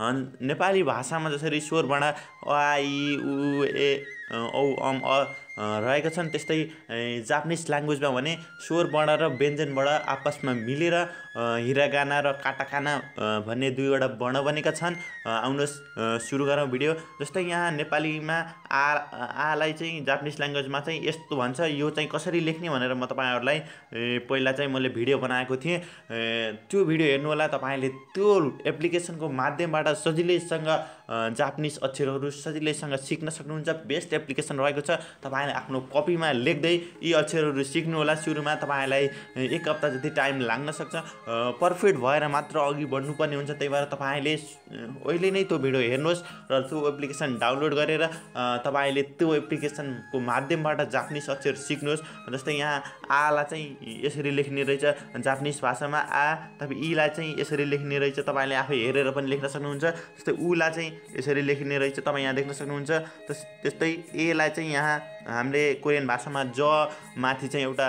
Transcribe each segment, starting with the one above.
नेपाली भाषामा जसरी स्वर अ इ उ ए औ अम अ रहेका छन्। त्यस्तै जापानिज ल्याङ्ग्वेजमा भने स्वर वर्ण र व्यञ्जनबाट आपसमा मिलेर हिरागाना र काटाकाना भन्ने दुईवटा वर्ण बनेका छन्। आउनुहोस् सुरु गरौँ भिडियो। जस्तै यहाँ नेपालीमा आ आलाई चाहिँ जापानिज ल्याङ्ग्वेजमा चाहिँ यस्तो भन्छ यो चाहिँ कसरी लेख्ने भनेर म तपाईँहरूलाई पहिला चाहिँ मैले भिडियो बनाएको थिएँ। त्यो भिडियो हेर्नु होला तपाईँले त्यो एप्लिकेसनको माध्यमबाट सजिलैसँग जापानिज अक्षरहरू सजिलैसँग सिक्न सक्नुहुन्छ। बेस्ट एप्लिकेसन रहेको छ। तपाईँले आफ्नो कपीमा लेख्दै यी अक्षरहरू सिक्नु होला सुरुमा तपाईँलाई एक हप्ता जति टाइम लाग्न सक्छ। पर्फेक्ट भएर मात्र अघि बढ्नुपर्ने हुन्छ। त्यही भएर तपाईँले अहिले नै त्यो भिडियो हेर्नुहोस् र त्यो एप्लिकेसन डाउनलोड गरेर तपाईँले त्यो एप्लिकेसनको माध्यमबाट जापानिज अक्षर सिक्नुहोस्। जस्तै यहाँ आलाई चाहिँ यसरी लेख्ने रहेछ। जापानिज भाषामा आ तपाईँ इलाई चाहिँ यसरी लेख्ने रहेछ। तपाईँले आफै हेरेर पनि लेख्न सक्नुहुन्छ। जस्तै उलाई चाहिँ यसरी लेखिने रहेछ। तपाईँ यहाँ देख्न सक्नुहुन्छ। त्यस्तै एलाई चाहिँ यहाँ हामीले कोरियन भाषामा ज माथि चाहिँ एउटा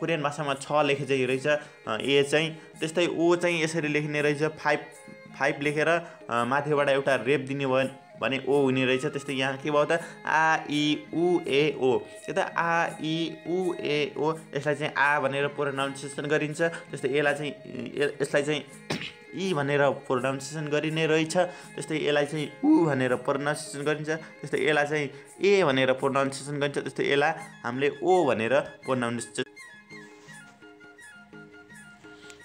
कोरियन भाषामा छ लेखे चाहिँ रहेछ। ए चाहिँ त्यस्तै ओ चाहिँ यसरी लेखिने रहेछ। फाइभ फाइभ लेखेर माथिबाट एउटा रेप दिने भयो भने ओ हुने रहेछ। त्यस्तै यहाँ के भयो त? आ इ उ ए ओ। यता आ इ उ ए ओ यसलाई चाहिँ आ भनेर प्रोनाउन्सिएसन गरिन्छ। त्यस्तै यसलाई चाहिँ यसलाई चाहिँ इ भनेर प्रोनाउन्सिएसन गरिने रहेछ। त्यस्तै यसलाई चाहिँ उ भनेर प्रोनाउन्सिएसन गरिन्छ। त्यस्तै यसलाई चाहिँ ए भनेर प्रोनाउन्सिएसन गरिन्छ। त्यस्तै यसलाई हामीले ओ भनेर प्रोनाउन्सिएसन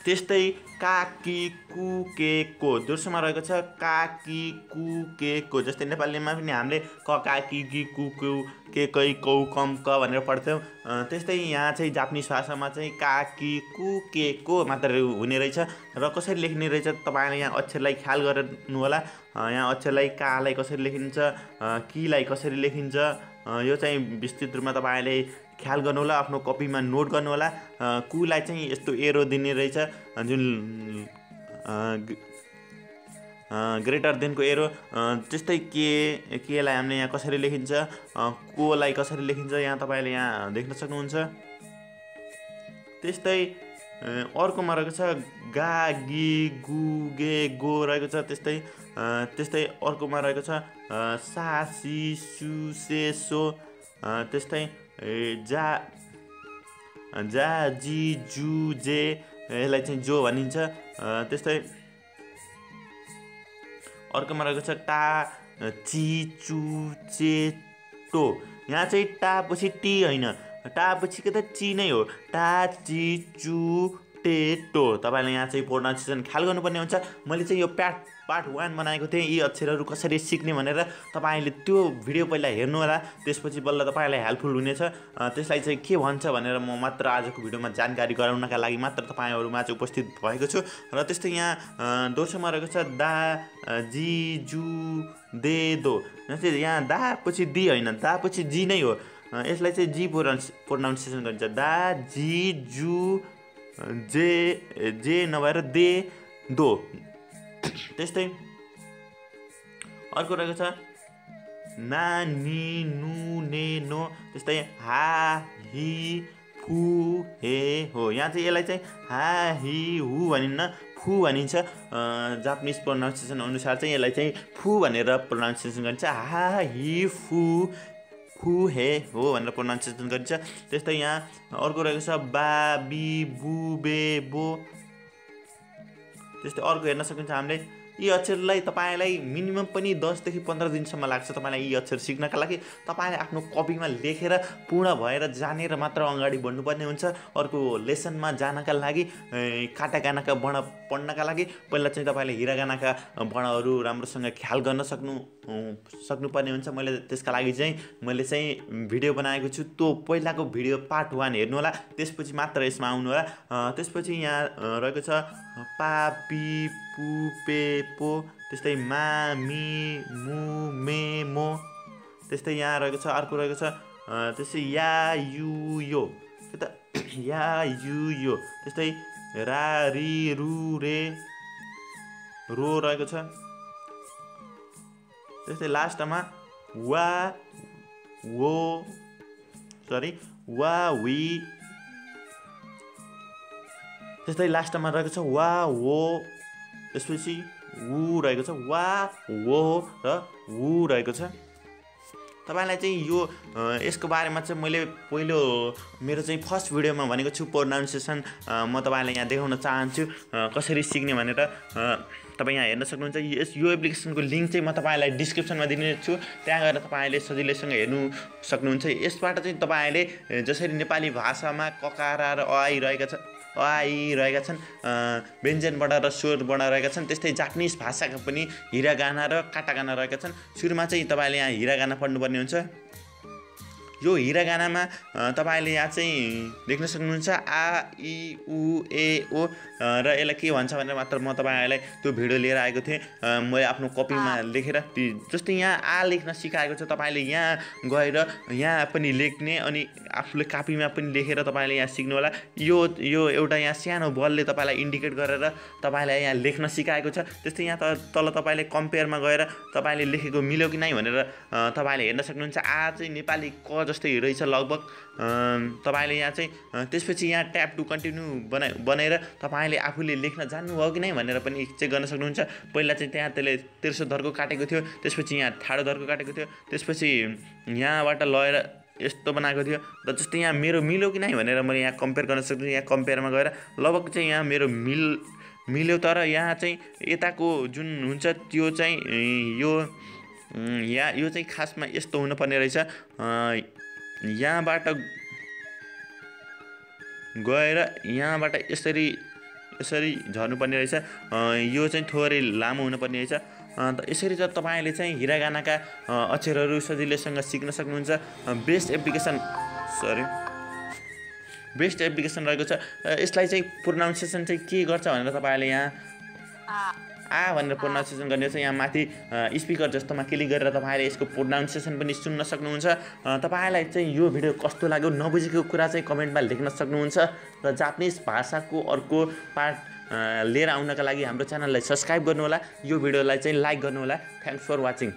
त्यस्तै काकी कुकेको दोस्रोमा रहेको छ काकी कुकेको जस्तै नेपालीमा पनि हामीले क काकी कि कुकु के कै कौ कम क भनेर पढ्थ्यौँ। त्यस्तै यहाँ चाहिँ जापानिज भाषामा चाहिँ काकी कुकेको मात्र हुने रहेछ र कसरी लेख्ने रहेछ तपाईँले यहाँ अक्षरलाई ख्याल गर्नु होला यहाँ अक्षरलाई कालाई कसरी लेखिन्छ किलाई कसरी लेखिन्छ यो चाहिँ विस्तृत रूपमा तपाईँले ख्याल गर्नु होला आफ्नो कपीमा नोट गर्नु होला कुलाई चाहिँ यस्तो एरो दिने रहेछ? जुन ग्रेटर देनको एरो त्यस्तै के केलाई हामीले यहाँ कसरी लेखिन्छ? कोलाई कसरी लेखिन्छ? यहाँ तपाईँले यहाँ देख्न सक्नुहुन्छ। त्यस्तै अर्कोमा रहेको छ गा गि गु गे गो रहेको छ। त्यस्तै त्यस्तै अर्कोमा रहेको छ सा सि सु से सो। त्यस्तै जा। जा जी जु जे यसलाई चाहिँ जो भनिन्छ त्यस्तै। अर्कोमा रहेको छ टा ची चु चे टो। यहाँ चाहिँ टापछि टी होइन। टापछि के त ची नै हो। टा ची चु टेटो तपाईँले यहाँ चाहिँ प्रोनाउन्सिएसन ख्याल गर्नुपर्ने हुन्छ। मैले चाहिँ यो प्याट पार्ट वान बनाएको थिएँ। यी अक्षरहरू कसरी सिक्ने भनेर तपाईँले त्यो भिडियो पहिला हेर्नु होला त्यसपछि बल्ल तपाईँलाई हेल्पफुल हुनेछ। त्यसलाई चाहिँ के भन्छ भनेर म मात्र आजको भिडियोमा जानकारी गराउनका लागि मात्र तपाईँहरूमा चाहिँ उपस्थित भएको छु। र त्यस्तै यहाँ दोस्रोमा रहेको छ दा जी जु दे दो। जस्तै यहाँ दा पछि दि होइन। दा पछि जी नै हो। यसलाई चाहिँ जी प्रोनाउन्स प्रोनाउन्सिएसन गरिन्छ दा जी जु जे जे नभएर दे दो। त्यस्तै। अर्को रहेको छ ना नि नु ने नो। त्यस्तै हा हि फु हे हो। यहाँ चाहिँ यसलाई चाहिँ हा हि हु भनिन्न। फु भनिन्छ जापानिज प्रोनाउन्सिएसन अनुसार चाहिँ यसलाई चाहिँ फु भनेर प्रोनाउन्सिएसन गरिन्छ। हा हि फु फु हे हो भनेर प्रोनाउन्सिएसन गरिन्छ। त्यस्तै यहाँ अर्को रहेको छ बा बी बु बे बो। त्यस्तै अर्को हेर्न सकिन्छ हामीले। यी अक्षरलाई तपाईँलाई मिनिमम पनि दसदेखि पन्ध्र दिनसम्म लाग्छ तपाईँलाई यी अक्षर सिक्नका लागि। तपाईँले आफ्नो कपीमा लेखेर पूर्ण भएर जानेर मात्र अगाडि बढ्नुपर्ने हुन्छ। अर्को लेसनमा जानका लागि काटागानाका वर्ण पढ्नका लागि। पहिला चाहिँ तपाईँले हिरागानाका वर्णहरू राम्रोसँग ख्याल गर्न सक्नु। सक्नुपर्ने हुन्छ। मैले त्यसका लागि चाहिँ मैले चाहिँ भिडियो बनाएको छु। त्यो पहिलाको भिडियो पार्ट वान हेर्नु होला। त्यसपछि मात्र यसमा आउनु होला। त्यसपछि यहाँ रहेको छ पा पी पु पे पो। त्यस्तै मा मी मु मे मो। त्यस्तै यहाँ रहेको छ। अर्को रहेको छ त्यस्तै या यु यो। त या यु यो। त्यस्तै रा रि रु रे। रो रहेको छ। त्यस्तै लास्टमा वा वो सरी वा वी त्यस्तै लास्टमा रहेको छ वा वो त्यसपछि ऊ रहेको छ वा वो र ऊ रहेको छ। तपाईँलाई चाहिँ यो यसको बारेमा चाहिँ मैले पहिलो मेरो चाहिँ फर्स्ट भिडियोमा भनेको छु प्रोनाउन्सिएसन म तपाईँलाई यहाँ देखाउन चाहन्छु। कसरी सिक्ने भनेर तपाईँ यहाँ हेर्न सक्नुहुन्छ। यस यो एप्लिकेसनको लिङ्क चाहिँ म तपाईँलाई डिस्क्रिप्सनमा दिनेछु। त्यहाँ गएर तपाईँले सजिलैसँग हेर्नु सक्नुहुन्छ। यसबाट चाहिँ तपाईँले जसरी नेपाली भाषामा ककारा र अ रहेका छ आई रहेका छन् व्यञ्जनबाट र स्वरबाट रहेका छन् त्यस्तै जापानिज भाषाका पनि हिरागाना र काटागाना रहेका छन्। सुरुमा चाहिँ तपाईँले यहाँ हिरागाना पढ्नुपर्ने हुन्छ। यो हिरागानामा तपाईँले यहाँ चाहिँ देख्न सक्नुहुन्छ आ इ उ ए ओ र यसलाई के भन्छ भनेर मात्र म तपाईँहरूलाई त्यो भिडियो लिएर आएको थिएँ। मैले आफ्नो कपीमा लेखेर जस्तै यहाँ आ लेख्न सिकाएको छ तपाईँले यहाँ गएर यहाँ पनि लेख्ने अनि आफूले कापीमा पनि लेखेर तपाईँले यहाँ सिक्नु होला यो यो एउटा यहाँ सानो बलले तपाईँलाई इन्डिकेट गरेर तपाईँलाई यहाँ लेख्न सिकाएको छ। त्यस्तै यहाँ त तल तपाईँले कम्पेयरमा गएर तपाईँले लेखेको मिल्यो कि नै भनेर तपाईँले हेर्न सक्नुहुन्छ। आ चाहिँ नेपाली क जस्तै रहेछ लगभग। तपाईँले यहाँ चाहिँ त्यसपछि यहाँ ट्याप टु कन्टिन्यू बना बनाएर तपाईँले आफूले लेख्न जान्नुभयो कि नै भनेर पनि चेक गर्न सक्नुहुन्छ। पहिला चाहिँ त्यहाँ त्यसले तेर्सो धर्को काटेको थियो त्यसपछि यहाँ ठाडो धर्को काटेको थियो त्यसपछि यहाँबाट लगेर यस्तो बनाएको थियो। र जस्तै यहाँ मेरो मिल्यो कि नै भनेर मैले यहाँ कम्पेयर गर्न सक्छु यहाँ कम्पेयरमा गएर लगभग चाहिँ यहाँ मेरो मिल मिल्यो। तर यहाँ चाहिँ यताको जुन हुन्छ त्यो चाहिँ यो यहाँ यो चाहिँ खासमा यस्तो हुनुपर्ने रहेछ। यहाँबाट गएर यहाँबाट यसरी यसरी झर्नुपर्ने रहेछ। यो चाहिँ थोरै लामो हुनुपर्ने रहेछ। अन्त यसरी चाहिँ तपाईँले चाहिँ हिरागानाका अक्षरहरू सजिलैसँग सिक्न सक्नुहुन्छ। Best application sorry best application रहेको छ। यसलाई चाहिँ प्रोनाउन्सिएसन चाहिँ के गर्छ भनेर तपाईँले यहाँ आ भनेर प्रोनाउन्सिएसन गर्ने चाहिँ यहाँ माथि स्पिकर जस्तोमा क्लिक गरेर तपाईँले यसको प्रोनाउन्सिएसन पनि सुन्न सक्नुहुन्छ। तपाईँलाई चाहिँ यो भिडियो कस्तो लाग्यो नबुझेको कुरा चाहिँ कमेन्टमा लेख्न सक्नुहुन्छ र जापानिज भाषाको अर्को पार्ट लिएर आउनका लागि हाम्रो च्यानललाई सब्सक्राइब गर्नुहोला यो भिडियोलाई चाहिँ लाइक गर्नुहोला। Thanks for watching